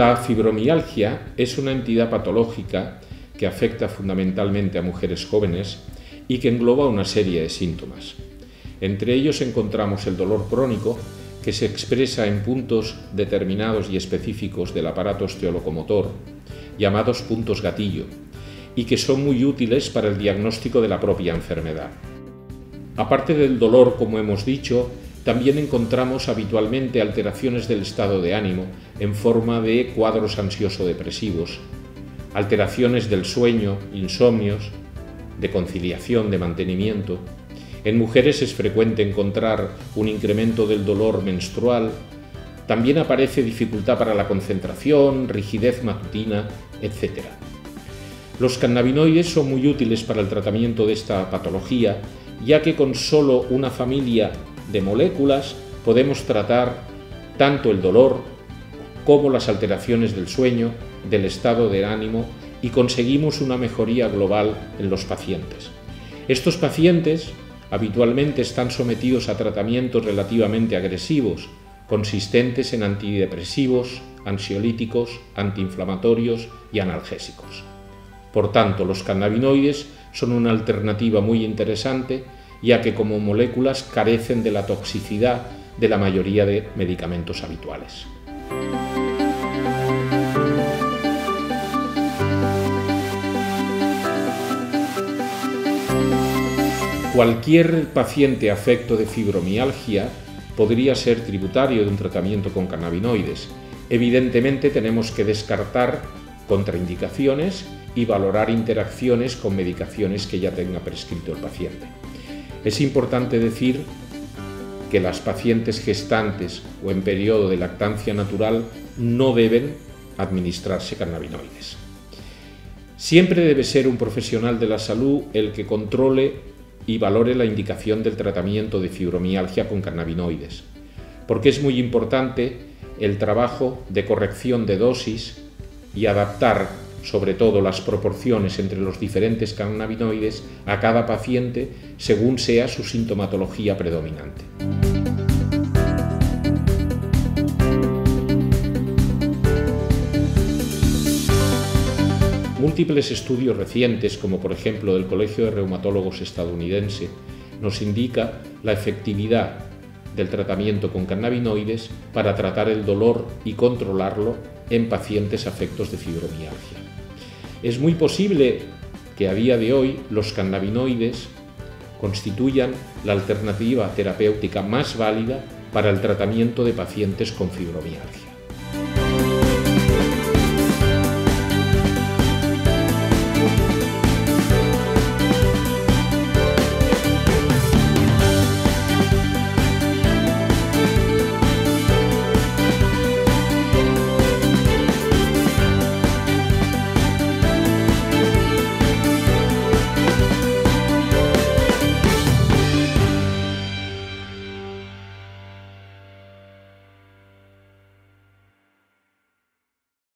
La fibromialgia es una entidad patológica que afecta fundamentalmente a mujeres jóvenes y que engloba una serie de síntomas. Entre ellos encontramos el dolor crónico, que se expresa en puntos determinados y específicos del aparato osteolocomotor, llamados puntos gatillo, y que son muy útiles para el diagnóstico de la propia enfermedad. Aparte del dolor, como hemos dicho, también encontramos habitualmente alteraciones del estado de ánimo en forma de cuadros ansioso-depresivos, alteraciones del sueño, insomnios, de conciliación, de mantenimiento. En mujeres es frecuente encontrar un incremento del dolor menstrual. También aparece dificultad para la concentración, rigidez matutina, etc. Los cannabinoides son muy útiles para el tratamiento de esta patología, ya que con solo una familia de moléculas podemos tratar tanto el dolor como las alteraciones del sueño, del estado de ánimo y conseguimos una mejoría global en los pacientes. Estos pacientes habitualmente están sometidos a tratamientos relativamente agresivos, consistentes en antidepresivos, ansiolíticos, antiinflamatorios y analgésicos. Por tanto, los cannabinoides son una alternativa muy interesante ya que como moléculas carecen de la toxicidad de la mayoría de medicamentos habituales. Cualquier paciente afecto de fibromialgia podría ser tributario de un tratamiento con cannabinoides. Evidentemente tenemos que descartar contraindicaciones y valorar interacciones con medicaciones que ya tenga prescrito el paciente. Es importante decir que las pacientes gestantes o en periodo de lactancia natural no deben administrarse cannabinoides. Siempre debe ser un profesional de la salud el que controle y valore la indicación del tratamiento de fibromialgia con cannabinoides, porque es muy importante el trabajo de corrección de dosis y adaptar sobre todo las proporciones entre los diferentes cannabinoides a cada paciente según sea su sintomatología predominante. Múltiples estudios recientes, como por ejemplo del Colegio de Reumatólogos estadounidense, nos indica la efectividad del tratamiento con cannabinoides para tratar el dolor y controlarlo en pacientes afectos de fibromialgia. Es muy posible que a día de hoy los cannabinoides constituyan la alternativa terapéutica más válida para el tratamiento de pacientes con fibromialgia.